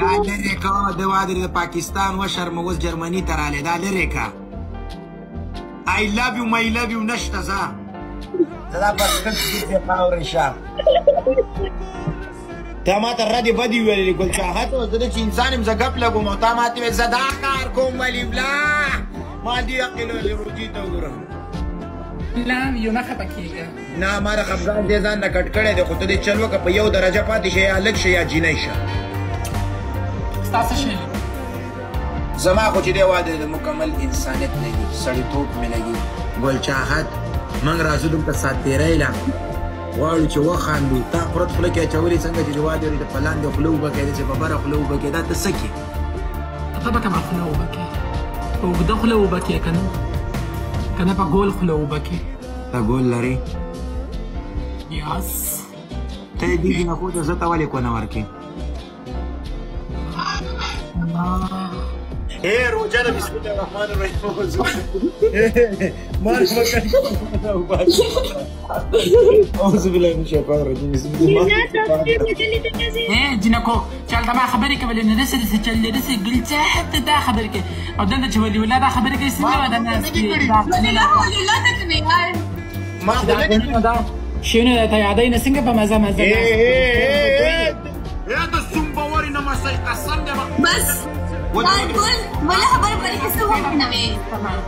دا لرې کومه د وادرې د پاکستان وشرمه اوس جرمني ته رالی دا لرې کا آی لو یو مای لو یو نشته زه دا بسکل کې خاورې شه تا ما ته ردې بدې ویلې ګل چاهت زه د چې انسان یم زه ګپ لګوم او تا ما ته ویل زه دا کار کوم ولي بلا ما دې عقل ویلې روجي ته وګوره لا یو نه خپه کېږه نه ما رقم ځان دې ځان نه کټ کړی دی خو ته دې چل وکړه په یو درجه پاتې شي یا لږ شي یا جینۍ شه تاسو شې زما خو چې دی واده د مکمل انسانیت نه دی سړیتوب مې لګي ګل چاحت موږ راځو دلته سات تیرې لا غواړو چې وخاندو تا پرت خله کې چولې څنګه چې جواد لري په لاندې خلو وبکې چې په بره خلو وبکې دا ته سکی طبعا كما خلو وبکې وګدا خلو وبکې کنه کنه په ګول خلو وبکې تا ګول لري یاس ته دې نه خو ځه تا ولې کو نه ورکې اے روجا د بسم الله الرحمن الرحیم موضوع مار وکړي اعوذ بالله من الشیطان الرجیم بسم الله ايه جنكو چل ما خبرك بل ان لسه لسه چل لسه قلت حتى دا خبرك او دنده چولي ولا دا خبرك اسمه ولا الناس لا لا تكني ما خبرك شنو ده تعدينا سنجا بمزه مزه ايه ايه ايه ده السنبوري نما سي قسم ده بس voy a Japón, pero es que estuvo una vez.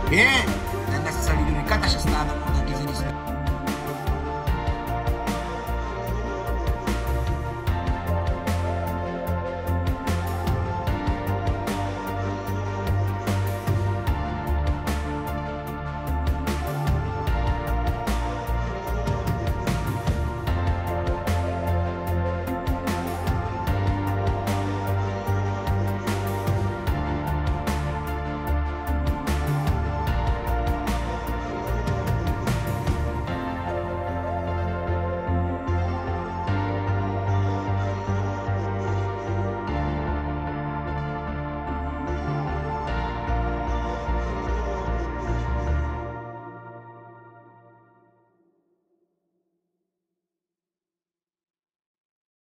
Bien, la salida de Kata ya está dando por aquí,